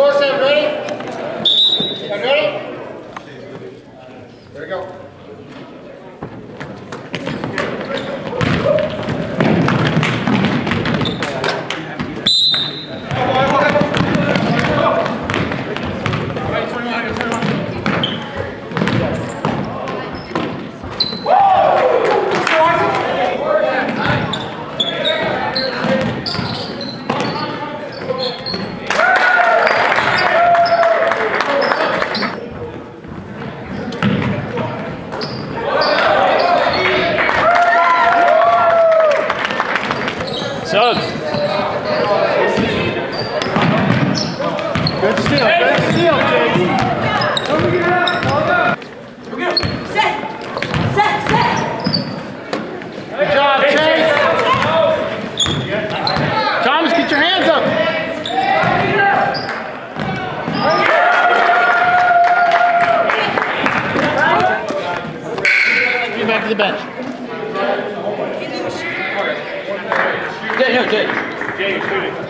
Four seven, ready? Ready? There we go. Good steal, good steal, Jake. Set! Set! Set! Good job, Chase. Thomas, get your hands up. Get back to the bench. Jay, no, Jay.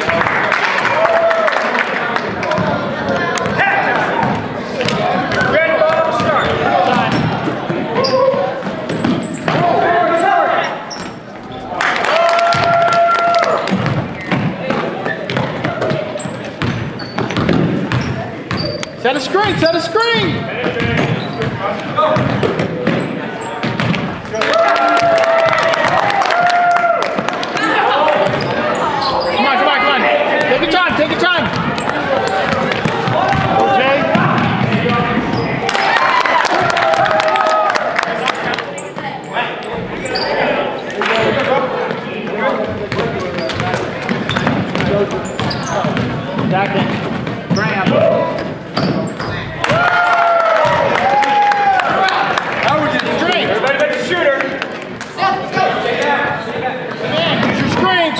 Set a screen, set a screen. Come on, come on, come on. Take your time, take your time. Go, Jay. Back in. Graham. Howard, get straight. Everybody make a shooter. Man, use your screens.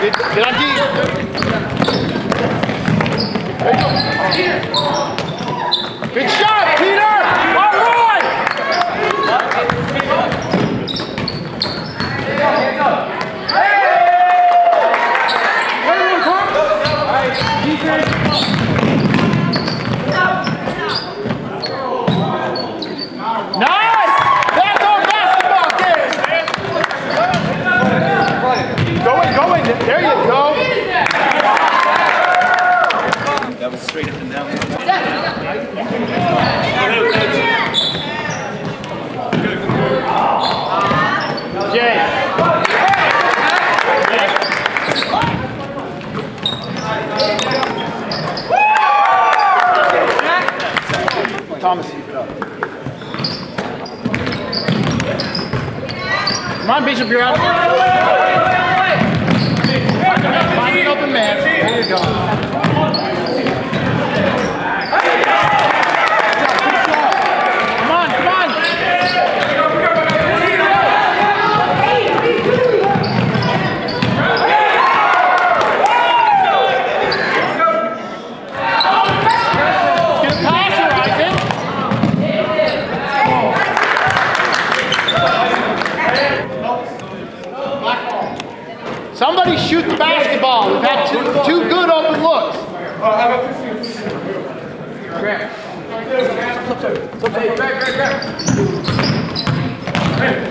Good shot, Thomas. keep it up. Come on, Bishop, you're out. Find an open man. There you go. Come on, come on. Get a pass, Horizon. Somebody shoot the basketball. We've had two, two good open looks. Grab, grab, grab.